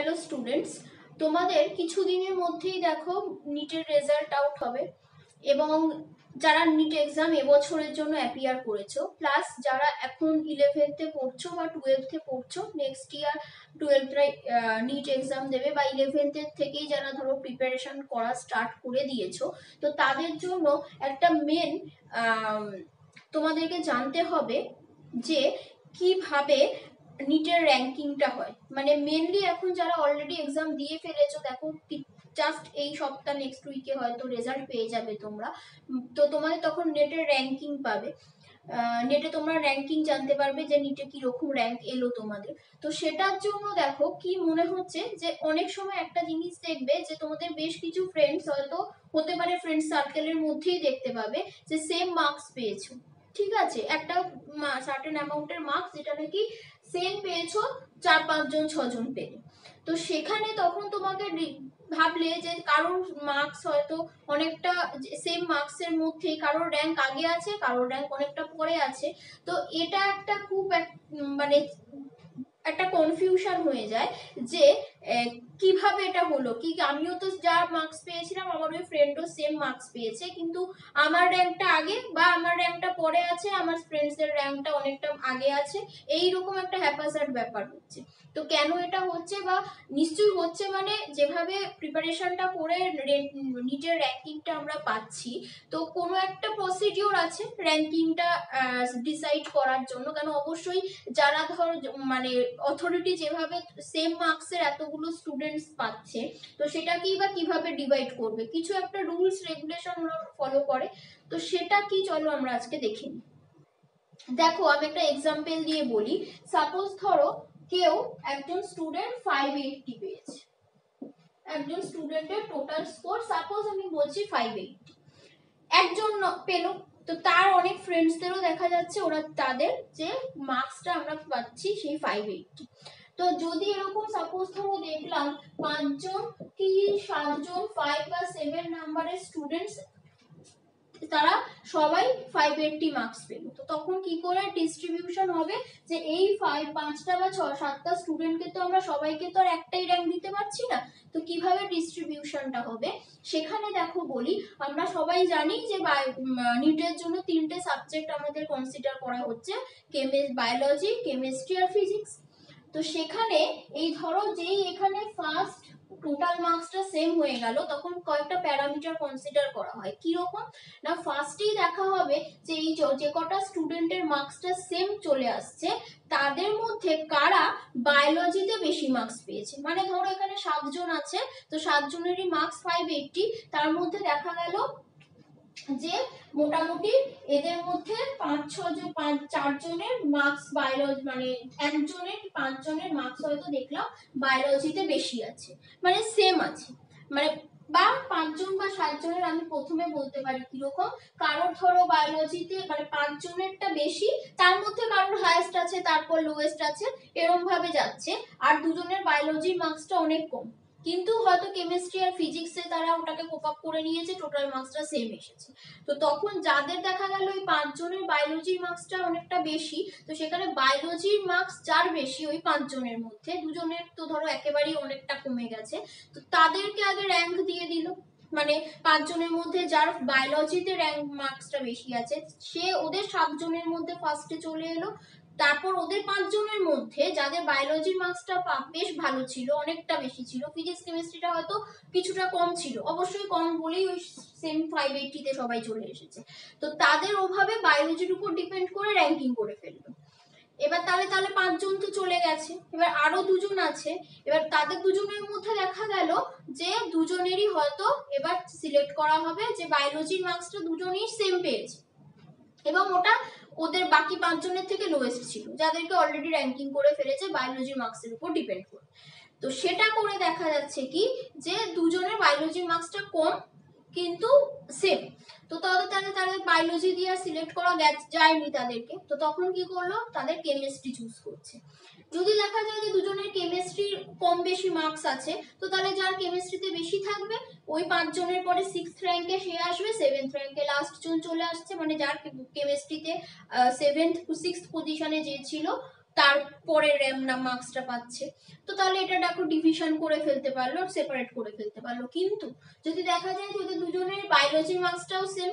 Hello students তোমাদের কিছুদিনের মধ্যেই দেখো নিটের রেজাল্ট আউট হবে এবং যারা নিট এক্সাম এবছরের জন্য অ্যাপিয়ার করেছ প্লাস যারা এখন ইলেভেন্থে পড়ছো বা টুয়েলভে পড়ছো নেক্সট ইয়ার টুয়েলভে নিট এক্সাম দেবে বা ইলেভেন্থের থেকেই যারা ধরো প্রিপারেশন করা স্টার্ট করে দিয়েছ, তো তাদের জন্য একটা মেন তোমাদেরকে জানতে হবে যে কীভাবে নিটের র্যাঙ্কিংটা হয়। মানে মেনলি এখন যারা অলরেডি এক্সাম দিয়ে ফেলেছো, দেখো জাস্ট এই সপ্তাহ নেক্সট উইকে হয়তো রেজাল্ট পেয়ে যাবে তোমরা। তো তোমাদের তখন নেটের র্যাঙ্কিং পাবে। নেটে তোমরা র্যাঙ্কিং জানতে পারবে যে নিটে কি রকম র্যাঙ্ক এলো তোমাদের। তো সেটার জন্য দেখো কি মনে হচ্ছে যে অনেক সময় একটা জিনিস দেখবে যে তোমাদের বেশ কিছু ফ্রেন্ডস হয়তো হতে পারে ফ্রেন্ড সার্কেলের মধ্যেই দেখতে পাবে যে সেম মার্কস পেয়েছ। ঠিক আছে? একটা সার্টেন অ্যামাউন্টের মার্কস যেটা নাকি সেম পেয়েছ চার পাঁচজন, ছজন পেলে। তো সেখানে তখন তোমাকে ভাবলে যে কারোর মার্কস হয়তো অনেকটা সেম মার্কসের মধ্যেই কারোর র্যাঙ্ক আগে আছে, কারোর র্যাঙ্ক অনেকটা পরে আছে। তো এটা একটা খুব মানে একটা কনফিউশন হয়ে যায় যে কীভাবে এটা হলো? কি আমিও তো যা মার্কস পেয়েছিলাম, আমার ওই ফ্রেন্ডও সেম মার্কস পেয়েছে, কিন্তু আমার র্যাঙ্কটা আগে বা আমার র্যাঙ্কটা পরে আছে, আমার ফ্রেন্ডসদের র্যাঙ্কটা অনেকটা আগে আছে এই রকম একটা হ্যাপাসার্ট ব্যাপার হচ্ছে। তো কেন এটা হচ্ছে বা নিশ্চয়ই হচ্ছে মানে যেভাবে প্রিপারেশনটা করে নিজের র্যাঙ্কিংটা আমরা পাচ্ছি, তো কোনো একটা প্রসিডিওর আছে র্যাঙ্কিংটা ডিসাইড করার জন্য? কেন অবশ্যই যারা ধর মানে অথরিটি যেভাবে সেম মার্কসের এতগুলো স্টুডেন্টস পাচ্ছে, তো সেটাকেই বা কীভাবে ডিভাইড করবে? কিছু একটা রুলস রেগুলেশন ওরা ফলো করে, তো সেটা কি চলো আমরা আজকে দেখে দেখো, আমি একটা এক্সাম্পল দিয়ে বলি। সাপোজ ধরো, কেউ একজন স্টুডেন্ট ফাইভ এইটটি পেয়েছে। একজন স্টুডেন্টের টোটাল স্কোর সাপোজ আমি বলছি ফাইভ এইটটি একজন পেল, তো তার অনেক ফ্রেন্ডসদেরও দেখা যাচ্ছে, ওরা তাদের যে মার্কসটা আমরা পাচ্ছি, সেই ফাইভ এইটটি তো যদি এরকম সাপোজ ধরো দেখলাম পাঁচজন কি সাতজন ফাইভ বা সেভেন নাম্বারের স্টুডেন্টস তারা সবাই ফাইভ এইটটি মার্কস পেল। তো তখন কি করে ডিস্ট্রিবিউশন হবে যে এই ফাইভ পাঁচটা বা ছ, সাতটা স্টুডেন্টকে তো আমরা সবাইকে তো আর একটাই র্যাঙ্ক দিতে পারছি না। তো কীভাবে ডিস্ট্রিবিউশনটা হবে? সেখানে দেখো বলি, আমরা সবাই জানি যে নিটের জন্য তিনটে সাবজেক্ট আমাদের কনসিডার করা হচ্ছে কেমে বায়োলজি কেমিস্ট্রি আর ফিজিক্স তো সেখানে এই ধরো যেই এখানে ফার্স্ট টোটাল মার্কসটা সেম হয়ে গেল, তখন কয়েকটা প্যারামিটার কনসিডার করা হয়। কি রকম না ফার্স্টেই দেখা হবে যে এই যে কটা স্টুডেন্টের মার্কসটা সেম চলে আসছে, তাদের মধ্যে কারা বায়োলজিতে বেশি মার্কস পেয়েছে? মানে ধরো এখানে সাতজন আছে, তো সাতজনেরই মার্কস ফাইভ এইটটি তার মধ্যে দেখা গেল যে মোটামুটি এদের মধ্যে পাঁচ ছজন পাঁচ চারজনের মার্কস বায়োলজি মানে একজনের পাঁচজনের মার্কস হয়তো দেখলাম বায়োলজিতে বেশি আছে। মানে সেম আছে। মানে বা পাঁচজন বা সাতজনের আমি প্রথমে বলতে পারি কীরকম। কারোর ধরো বায়োলজিতে মানে পাঁচজনেরটা বেশি, তার মধ্যে কারোর হায়েস্ট আছে, তারপর লোয়েস্ট আছে এরম ভাবে যাচ্ছে। আর দুজনের বায়োলজির মার্কসটা অনেক কম। কিন্তু হয়তো কেমিস্ট্রি আর ফিজিক্সে তারা ওটাকে কোপ আপ করে নিয়েছে টোটাল মার্কসটা সেম এসেছে। তো তখন যাদের দেখা গেল ওই পাঁচজনের বায়োলজির মার্কসটা অনেকটা বেশি, তো সেখানে বায়োলজির মার্কস যার বেশি ওই পাঁচজনের মধ্যে, দুজনের তো ধরো একেবারেই অনেকটা কমে গেছে। তো তাদেরকে আগে র্যাঙ্ক দিয়ে দিল। মানে পাঁচজনের মধ্যে যার বায়োলজিতে র্যাঙ্ক মার্কসটা বেশি আছে, সে ওদের সাতজনের মধ্যে ফার্স্টে চলে এলো। তারপর ওদের পাঁচজনের মধ্যে যাদের বায়োলজির মার্কসটা বেশ ভালো ছিল, অনেকটা বেশি ছিল ফিজিক্স কেমিস্ট্রিটা হয়তো কিছুটা কম ছিল। অবশ্যই কম বলেই ওই সেম ফাইভ এইটিতে সবাই চলে এসেছে। তো তাদের ওভাবে বায়োলজির উপর ডিপেন্ড করে র্যাঙ্কিং করে ফেলল। এবার তাহলে তাহলে পাঁচজন তো চলে গেছে। এবার আরও দুজন আছে। এবার তাদের দুজনের মধ্যে দেখা গেল যে দুজনেরই হয়তো এবার সিলেক্ট করা হবে যে বায়োলজির মার্কসটা দুজনেই সেম পেয়েছে। এবং ওটা ওদের বাকি পাঁচজনের থেকে লোয়েস্ট ছিল, যাদেরকে অলরেডি র্যাঙ্কিং করে ফেলেছে বায়োলজি মার্কসের উপর ডিপেন্ড করে। তো সেটা করে দেখা যাচ্ছে কি, যে দুজনের বায়োলজি মার্কসটা কম, কিন্তু সেম তো তাদের তাদের তাদের বায়োলজি দিয়ে সিলেক্ট করা যায়নি তাদেরকে। তো তখন কি করল? তাদের কেমিস্ট্রি চুজ করছে। যদি দেখা যায় যে দুজনের কেমিস্ট্রির কম বেশি মার্কস আছে, তো তাহলে যার কেমিস্ট্রিতে বেশি থাকবে, ওই পাঁচজনের পরে সিক্স র্যাঙ্কে সে আসবে সেভেন্থ র্যাঙ্কে লাস্ট জন চলে আসছে মানে যার কেমিস্ট্রিতে সেভেন্থ সিক্স পজিশনে যে ছিল তারপরে র্যাম না মার্কসটা পাচ্ছে। তো তাহলে এটা দেখো ডিভিশন করে ফেলতে পারল সেপারেট করে ফেলতে পারল। কিন্তু যদি দেখা যায় যে ওদের দুজনের বায়োলজির মার্কসটাও সেম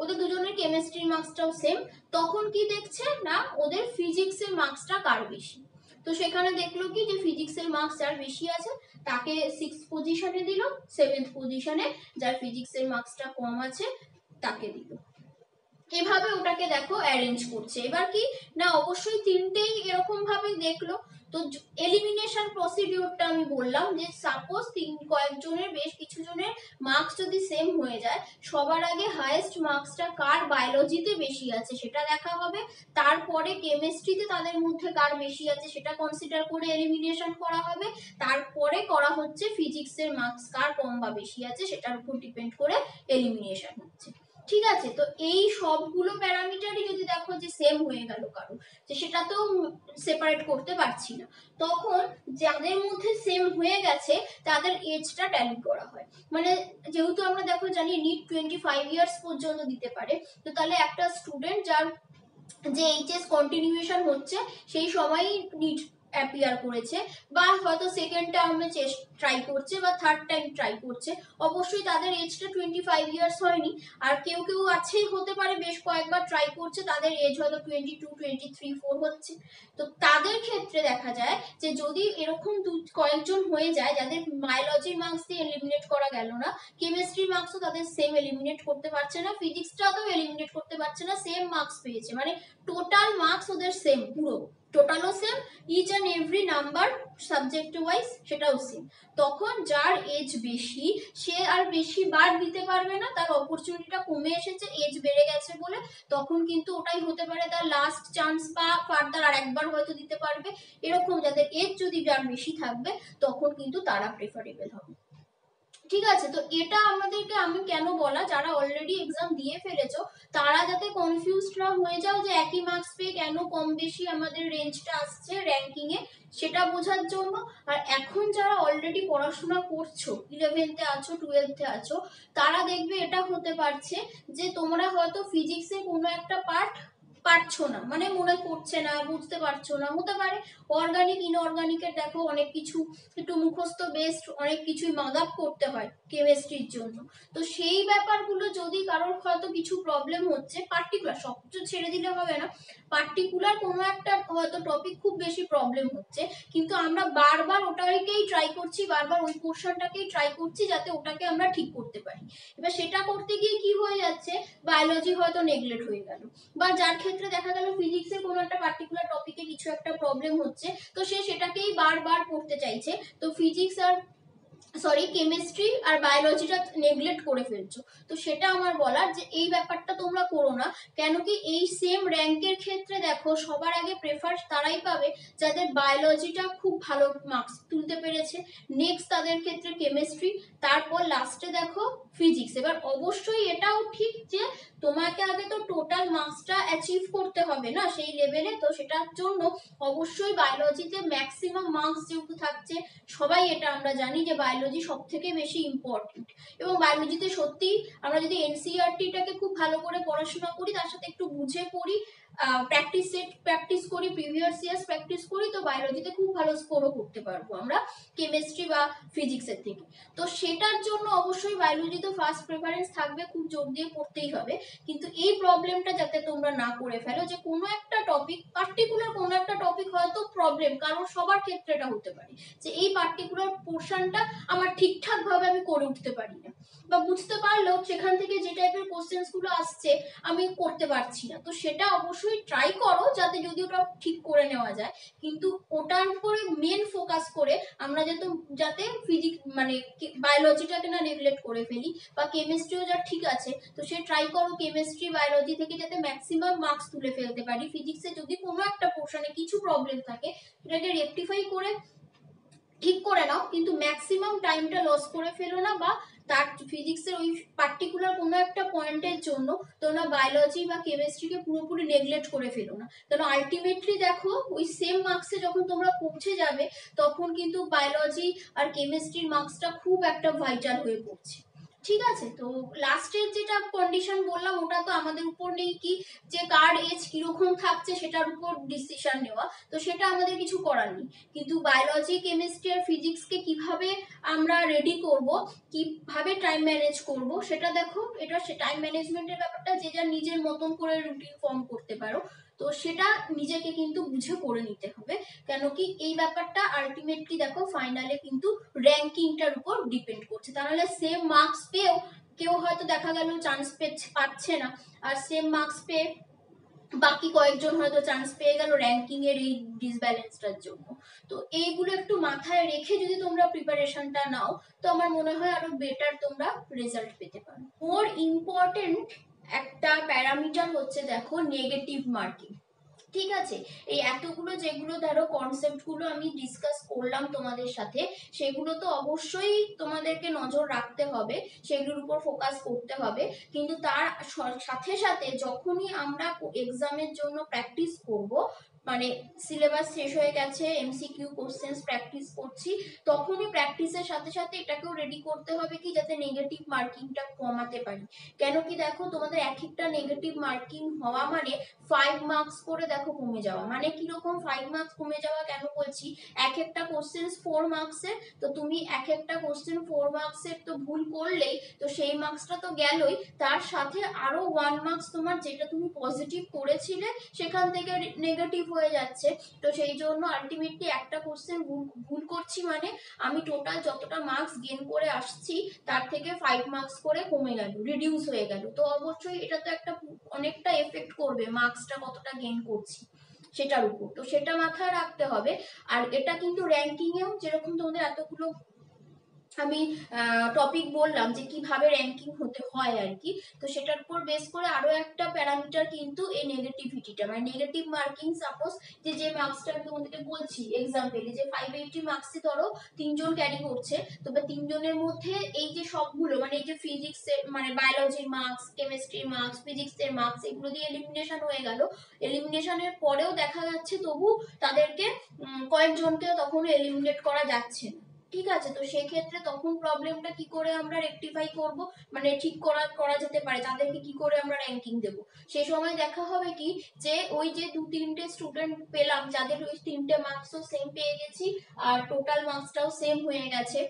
ওদের দুজনের কেমিস্ট্রির মার্কসটাও সেম তখন কি দেখছে? না, ওদের ফিজিক্সের মার্কসটা কার বেশি? তো সেখানে দেখল কি যে ফিজিক্সের মার্কস যার বেশি আছে, তাকে সিক্স পজিশনে দিল সেভেন্থ পজিশনে যার ফিজিক্সের মার্কসটা কম আছে, তাকে দিল। এভাবে ওটাকে দেখো অ্যারেঞ্জ করছে। এবার কি? না, অবশ্যই তিনটেই এরকম ভাবে দেখল। তো এলিমিনেশন প্রসিডিওরটা আমি বললাম যে সাপোজ তিন, কয়েকজনের, বেশ কিছু জনের মার্কস যদি সেম হয়ে যায়, সবার আগে হায়েস্ট মার্কসটা কার বায়োলজিতে বেশি আছে সেটা দেখা হবে, তারপরে কেমিস্ট্রিতে তাদের মধ্যে কার বেশি আছে সেটা কনসিডার করে এলিমিনেশন করা হবে, তারপরে করা হচ্ছে ফিজিক্সের মার্কস কার কম বা বেশি আছে সেটার উপর ডিপেন্ড করে এলিমিনেশন হচ্ছে। ঠিক আছে, তো এই সবগুলো প্যারামিটারই যদি দেখো যে সেম হয়ে গেল কারও যে সেটা তো সেপারেট করতে পারছি না। তখন যাদের মধ্যে সেম হয়ে গেছে, তাদের এজটা ট্যালি করা হয়। মানে যেহেতু আমরা দেখো জানি নিট টোয়েন্টি ফাইভ ইয়ার্স পর্যন্ত দিতে পারে, তো তাহলে একটা স্টুডেন্ট যার যে এইচএস কন্টিনিউয়েশন হচ্ছে, সেই সময়ই নিট অ্যাপিয়ার করেছে, বা হয়তো সেকেন্ড টার্মে ট্রাই করছে, বা থার্ড টাইম ট্রাই করছে, অবশ্যই তাদের এজটা টোয়েন্টি ফাইভ ইয়ার্স হয়নি, আর কেউ কেউ আছে হতে পারে বেশ কয়েকবার ট্রাই করছে, তাদের এজ হয়তো twenty two twenty three four হচ্ছে। তো তাদের ক্ষেত্রে দেখা যায় যে যদি এরকম দু, কয়েকজন হয়ে যায়, যাদের বায়োলজির মার্কস দিয়ে এলিমিনেট করা গেল না কেমিস্ট্রি মার্কসও তাদের সেম এলিমিনেট করতে পারছে না ফিজিক্সটাও এলিমিনেট করতে পারছে না সেম মার্কস পেয়েছে। মানে টোটাল মার্কস ওদের সেম পুরো। টোটালও same each and every number subject wise সেটাও সেম তখন যার এজ বেশি, সে আর বেশি বার দিতে পারবে না, তার অপরচুনিটিটা কমে এসেছে এজ বেড়ে গেছে বলে, তখন কিন্তু ওটাই হতে পারে তার লাস্ট চান্স বা ফার্দার আর একবার হয়তো দিতে পারবে। এরকম যাদের এজ যদি যার বেশি থাকবে, তখন কিন্তু তারা প্রেফারেবল হবে। ঠিক আছে, তো এটা আমাদেরকে আমি কেন বলা, যারা অলরেডি এক্সাম দিয়ে ফেলেছো, তারা যাতে কনফিউজড হয়ে যাও যে একই মার্কস পেয়ে কেন কম বেশি আমাদের রেঞ্জটা আসছে র্যাঙ্কিং এ, সেটা বোঝার জন্য। আর এখন যারা অলরেডি পড়াশোনা করছ ইলেভেন্থে আছো টুয়েলভে আছো, তারা দেখবে এটা হতে পারছে যে তোমরা হয়তো ফিজিক্সের কোনো একটা পার্ট পারছ না মানে মনে করছে না, বুঝতে পারছ না, হতে পারে অর্গানিক ইনঅর্গানিকের দেখো অনেক কিছু, একটু মুখস্থ বেস্ট অনেক কিছুই মাদাপ করতে হয় কেমিস্ট্রির জন্য। তো সেই ব্যাপারগুলো যদি কারোর হয়তো কিছু প্রবলেম হচ্ছে পার্টিকুলার সব কিছু ছেড়ে দিলে হবে না পার্টিকুলার কোনো একটা হয়তো টপিক খুব বেশি প্রবলেম হচ্ছে, কিন্তু আমরা বারবার ওটাকেই ট্রাই করছি, বারবার ওই পোর্শনটাকেই ট্রাই করছি যাতে ওটাকে আমরা ঠিক করতে পারি। এবার সেটা করতে গিয়ে কি হয়ে যাচ্ছে বায়োলজি হয়তো নেগলেক্ট হয়ে গেল, বা যার ক্ষেত্রে দেখা গেল ফিজিক্সের কোনো একটা পার্টিকুলার টপিকে কিছু একটা প্রবলেম হচ্ছে, তো সে সেটাকেই বারবার পড়তে চাইছে। তো ফিজিক্স আর সরি কেমিস্ট্রি আর বায়োলজিটা নেগলেক্ট করে ফেলছো। তো সেটা আমার বলার যে এই ব্যাপারটা তোমরা করো না, কেন কি এই সেম র্যাঙ্কের ক্ষেত্রে দেখো, সবার আগে প্রেফার তারাই পাবে যাদের বায়োলজিটা খুব ভালো মার্কস তুলতে পেরেছে। নেক্সট তাদের ক্ষেত্রে কেমিস্ট্রি তারপর লাস্টে দেখো ফিজিক্স এবার অবশ্যই এটাও ঠিক যে তোমাকে আগে তো টোটাল মার্কসটা অ্যাচিভ করতে হবে না সেই লেভেলে তো সেটার জন্য অবশ্যই বায়োলজিতে ম্যাক্সিমাম মার্কস যেহেতু থাকছে, সবাই এটা আমরা জানি যে বায়োলজি সব থেকে বেশি ইম্পর্টেন্ট এবং বায়োলজিতে সত্যি আমরা যদি এনসিআরটিটাকে খুব ভালো করে পড়াশোনা করি, তার সাথে একটু বুঝে পড়ি প্র্যাকটিস সেট প্র্যাকটিস করি প্রিভিয়াস ইয়ার্স প্র্যাকটিস করি, তো বায়োলজিতে খুব ভালো স্কোরও করতে পারব আমরা কেমিস্ট্রি বা ফিজিক্সের থেকে। তো সেটার জন্য অবশ্যই বায়োলজিতে ফার্স্ট প্রেফারেন্স থাকবে, খুব জোর দিয়ে পড়তেই হবে। কিন্তু এই প্রবলেমটা যাতে তোমরা না করে ফেলো, যে কোনো একটা টপিক পার্টিকুলার কোনো একটা টপিক হয়তো প্রবলেম কারণ সবার ক্ষেত্রে এটা হতে পারে। যে এই পার্টিকুলার পোর্শনটা আমার ঠিকঠাক ভাবে আমি করে উঠতে পারি না। বা বুঝতে পারলেও সেখান থেকে যে টাইপের কোশ্চেন্সগুলো আসছে, আমি করতে পারছি না। তো সেটা অবশ্যই ট্রাই করো যাতে যদি ওটা ঠিক করে নেওয়া যায়। কিন্তু ওটার উপরে মেন ফোকাস করে আমরা যাতে যাতে ফিজিক মানে বায়োলজিটাকে না নেগলেক্ট করে ফেলি বা কেমিস্ট্রিও যা ঠিক আছে, তো সে ট্রাই করো কেমিস্ট্রি বায়োলজি থেকে যাতে ম্যাক্সিমাম মার্কস তুলে ফেলতে পারি। ফিজিক্সে যদি কোনো একটা পোর্শনে কিছু প্রবলেম থাকে, সেটাকে রেকটিফাই করে ঠিক করে নাও, কিন্তু ম্যাক্সিমাম টাইমটা লস করে ফেলো না বা তার ফিজিক্সের ওই পার্টিকুলার কোনো একটা পয়েন্টের জন্য তোমরা বায়োলজি বা কেমিস্ট্রিকে পুরোপুরি নেগলেক্ট করে ফেলো না। কারণ আলটিমেটলি দেখো, ওই সেম মার্কসে যখন তোমরা পৌঁছে যাবে, তখন কিন্তু বায়োলজি আর কেমিস্ট্রির মার্কসটা খুব একটা ভাইটাল হয়ে পড়ছে। ঠিক আছে, তো লাস্টের যেটা কন্ডিশন বললাম, ওটা তো আমাদের উপর নেই কি? যে কার এজ কীরকম থাকছে সেটার উপর ডিসিশন নেওয়া, তো সেটা আমাদের কিছু করার নেই। কিন্তু বায়োলজি কেমিস্ট্রি আর ফিজিক্সকে কীভাবে আমরা রেডি করব, কীভাবে টাইম ম্যানেজ করব, সেটা দেখো, এটা টাইম ম্যানেজমেন্টের ব্যাপারটা যে যার নিজের মতন করে রুটিন ফর্ম করতে পারো। তো সেটা নিজেকে কিন্তু বুঝে করে নিতে হবে। কেন কি এই ব্যাপারটা আলটিমেটলি দেখো ফাইনালে কিন্তু র্যাঙ্কিংটার উপর ডিপেন্ড করছে। তাহলে সেম মার্কস পেয়েও কেউ হয়তো দেখা গেল চান্স পাচ্ছে না। আর সেম মার্কস পেয়ে বাকি কয়েকজন হয়তো চান্স পেয়ে গেল র্যাঙ্কিং এর এই ডিসব্যালেন্সটার জন্য। তো এইগুলো একটু মাথায় রেখে যদি তোমরা প্রিপারেশনটা নাও, তো আমার মনে হয় আরও বেটার তোমরা রেজাল্ট পেতে পারো। মোর ইম্পর্টেন্ট একটা প্যারামিটার হচ্ছে দেখো নেগেটিভ মার্কিং ঠিক আছে? এই এতগুলো যেগুলো ধরো কনসেপ্টগুলো আমি ডিসকাস করলাম তোমাদের সাথে, সেগুলো তো অবশ্যই তোমাদেরকে নজর রাখতে হবে, সেগুলোর উপর ফোকাস করতে হবে। কিন্তু তার সাথে সাথে যখনই আমরা এক্সামের জন্য প্র্যাকটিস করব মানে সিলেবাস শেষ হয়ে গেছে এমসিকিউ কোশ্চেন্স প্র্যাকটিস করছি, তখনই প্র্যাকটিসের সাথে সাথে এটাকেও রেডি করতে হবে কি যাতে নেগেটিভ মার্কিংটা কমাতে পারি। কেন কি দেখো তোমাদের এক একটা নেগেটিভ মার্কিং হওয়া মানে ফাইভ মার্কস করে দেখো কমে যাওয়া। মানে কীরকম ফাইভ মার্কস কমে যাওয়া কেন বলছি? এক একটা কোশ্চেন ফোর মার্কসের তো তুমি এক একটা কোশ্চেন ফোর মার্কসের তো ভুল করলেই, তো সেই মার্কসটা তো গেলই। তার সাথে আরও ওয়ান মার্কস তোমার যেটা তুমি পজিটিভ করেছিলে, সেখান থেকে নেগেটিভ হয়ে যাচ্ছে। তো সেই জন্য আলটিমেটলি একটা কোশ্চেন ভুল করছি মানে আমি টোটাল যতটা মার্কস গেন করে আসছি, তার থেকে ফাইভ মার্কস করে কমে গেল রিডিউস হয়ে গেল। তো অবশ্যই এটা তো একটা অনেকটা এফেক্ট করবে মার্কসটা কতটা গেন করছি সেটার উপর। তো সেটা মাথায় রাখতে হবে। আর এটা কিন্তু র্যাঙ্কিংয়েও যেরকম তোমাদের এতগুলো আমি টপিক বললাম যে কীভাবে র্যাঙ্কিং হতে হয় আর কি। তো সেটার উপর বেস করে আরও একটা প্যারামিটার কিন্তু এই নেগেটিভিটিটা মানে নেগেটিভ মার্কিং সাপোজ যে যে মার্কসটা আমি তোমাদেরকে বলছি এক্সাম্পলে যে ফাইভ এইটি মার্কসই ধরো তিনজন ক্যারি করছে, তবে তিনজনের মধ্যে এই যে সবগুলো মানে এই যে ফিজিক্সের মানে বায়োলজির মার্কস কেমিস্ট্রির মার্কস ফিজিক্সের মার্কস এগুলো দিয়ে এলিমিনেশন হয়ে গেল। এলিমিনেশনের পরেও দেখা যাচ্ছে তবু তাদেরকে কয়েকজনকে তখনও এলিমিনেট করা যাচ্ছে না। ঠিক আছে, তো সেক্ষেত্রে তখন প্রবলেমটা কি করে আমরা রেকটিফাই করব? মানে ঠিক করা করা যেতে পারে, তাদেরকে কি করে আমরা র্যাঙ্কিং দেব? সেই সময় দেখা হবে কি যে, ওই যে দু তিনটে স্টুডেন্ট পেলাম, যাদের ওই তিনটে মার্কসও সেম পেয়ে গেছি, আর টোটাল মার্কসটাও সেম হয়ে গেছে।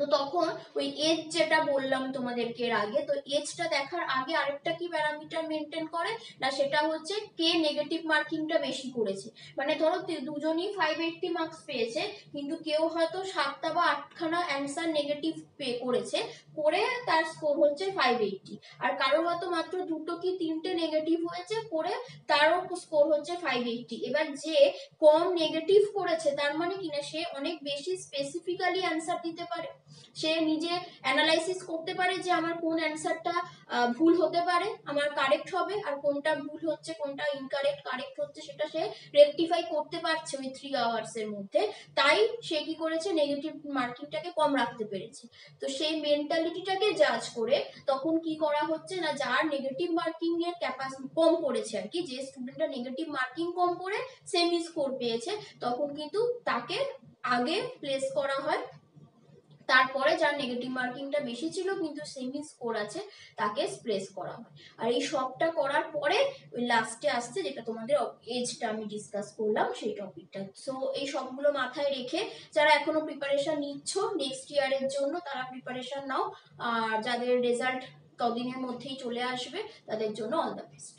তো তখন ওই এজ যেটা বললাম তোমাদেরকে এর আগে, তো এজটা দেখার আগে আরেকটা কি প্যারামিটার মেনটেন করে? না, সেটা হচ্ছে কে নেগেটিভ মার্কিংটা বেশি করেছে। মানে ধরো দুজনই ফাইভ এইটটি মার্কস পেয়েছে, কিন্তু কেউ হয়তো সাতটা বা আটখানা অ্যান্সার নেগেটিভ পে করেছে, করে তার স্কোর হচ্ছে ফাইভ এইটটি আর কারও হয়তো মাত্র দুটো কি তিনটে নেগেটিভ হয়েছে, করে তারও স্কোর হচ্ছে ফাইভ এইটটি এবার যে কম নেগেটিভ করেছে, তার মানে কিনা সে অনেক বেশি স্পেসিফিক্যালি অ্যান্সার দিতে পারে। সে নিজে অ্যানালাইসিস করতে পারে যে আমার কোন অ্যান্সারটা ভুল হতে পারে, আমার কারেক্ট হবে আর কোনটা ভুল হচ্ছে, কোনটা ইনকারেক্ট কারেক্ট হচ্ছে সেটা সে রেকটিফাই করতে পারছে ওই থ্রি আওয়ার্স এর মধ্যে। তাই সে কি করেছে? নেগেটিভ মার্কিংটাকে কম রাখতে পেরেছে। তো সেই মেন্টালিটিটাকে জাজ করে তখন কি করা হচ্ছে না, যার নেগেটিভ মার্কিং এর ক্যাপাসিটি কম করেছে আর কি, যে স্টুডেন্টটা নেগেটিভ মার্কিং কম করে সেমি স্কোর পেয়েছে, তখন কিন্তু তাকে আগে প্লেস করা হয় তারপরে যার নেগেটিভ মার্কিংটা বেশি ছিল, কিন্তু সেমি স্কোর আছে, তাকে স্প্রেস করা হয়। আর এই সবটা করার পরে লাস্টে আসছে যেটা তোমাদের এজটা আমি ডিসকাস করলাম, সেই টপিকটা সো এই সবগুলো মাথায় রেখে যারা এখনও প্রিপারেশন নিচ্ছ নেক্সট ইয়ারের জন্য তারা প্রিপারেশন নাও। আর যাদের রেজাল্ট কদিনের মধ্যেই চলে আসবে, তাদের জন্য অল দ্য বেস্ট